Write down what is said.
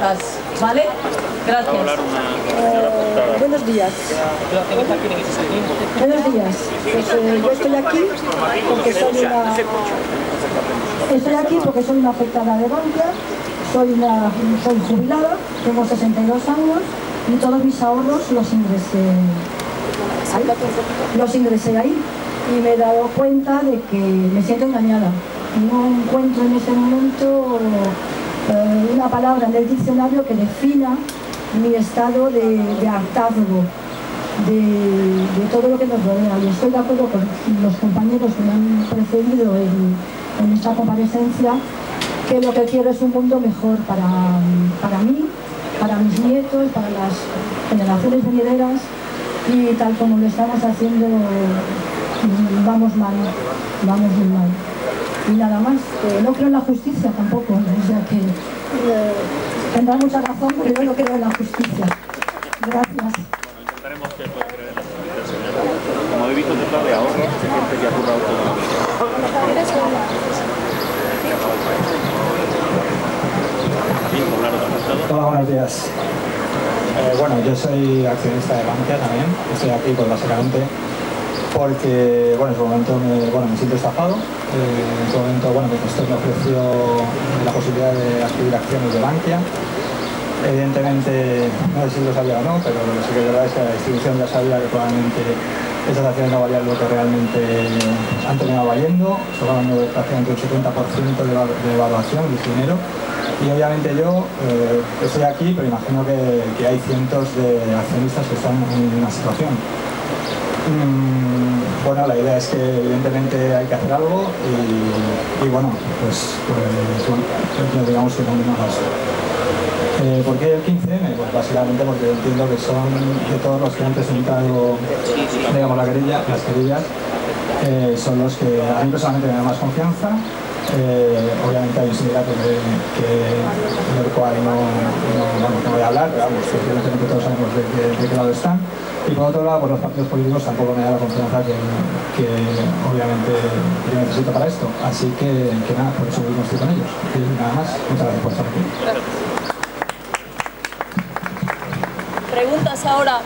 preguntas, ¿vale? Gracias. Eh, buenos días. Buenos días. Pues, eh, yo estoy aquí porque soy una... Estoy aquí porque soy una afectada de banca, soy, una, soy jubilada, tengo 62 años y todos mis ahorros los ingresé ahí. Los ingresé ahí y me he dado cuenta de que me siento engañada. No encuentro en ese momento una palabra en el diccionario que defina mi estado de, de hartazgo de, todo lo que nos rodea. Y estoy de acuerdo con los compañeros que me han precedido en, en esta comparecencia que lo que quiero es un mundo mejor para, para mí, para mis nietos, para las generaciones venideras y tal como lo estamos haciendo vamos mal, vamos muy mal. Y nada más, eh, no creo en la justicia tampoco, o sea que eh, tendrá mucha razón, pero yo no creo en la justicia. Gracias. Bueno, intentaremos que pueda creer en la justicia. Como he visto detrás de ahorro, gente que ha currado estado. Hola, buenos días. Eh, bueno, yo soy accionista de Bankia también. Estoy aquí pues básicamente porque, bueno, en su momento me, bueno, me siento estafado. Eh, en su momento, bueno, mi gestor me ofreció la posibilidad de adquirir acciones de Bankia. Evidentemente, no sé si lo sabía o no, pero lo que sí que es verdad es que la distribución ya sabía que probablemente esas acciones no valían lo que realmente han terminado valiendo. De prácticamente un 70% de, val- de evaluación de dinero. Y obviamente yo eh, estoy aquí, pero imagino que, que hay cientos de accionistas que están en una situación. Mm, bueno, la idea es que evidentemente hay que hacer algo y, bueno, pues, pues pues digamos que más. Eh, ¿Por qué el 15M? Pues básicamente porque entiendo que son de todos los que han presentado digamos, la querella, las querellas, eh, son los que a mí personalmente me da más confianza. Eh, obviamente hay un sindicato que, del cual no, no, voy a hablar, pero vamos, evidentemente todos sabemos de qué lado están. Y por otro lado, pues los partidos políticos tampoco me da la confianza que, obviamente yo necesito para esto. Así que, nada, por eso mismo estoy con ellos. Y nada más, muchas gracias por estar aquí. Preguntas ahora.